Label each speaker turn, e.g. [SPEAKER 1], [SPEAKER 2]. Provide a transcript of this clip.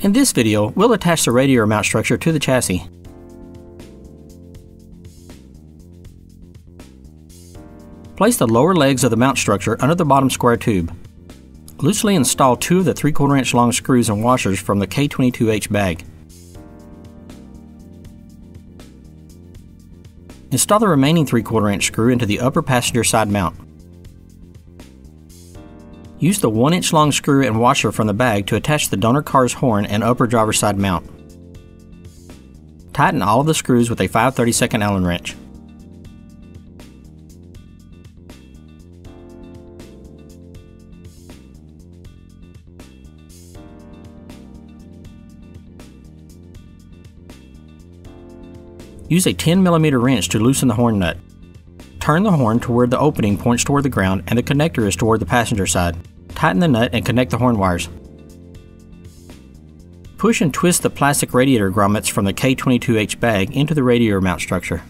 [SPEAKER 1] In this video, we'll attach the radiator mount structure to the chassis. Place the lower legs of the mount structure under the bottom square tube. Loosely install two of the 3 4 inch long screws and washers from the K22H bag. Install the remaining 3 4 inch screw into the upper passenger side mount. Use the 1 inch long screw and washer from the bag to attach the donor car's horn and upper driver's side mount. Tighten all of the screws with a 5 32nd Allen wrench. Use a 10mm wrench to loosen the horn nut. Turn the horn to where the opening points toward the ground and the connector is toward the passenger side. Tighten the nut and connect the horn wires. Push and twist the plastic radiator grommets from the K22H bag into the radiator mount structure.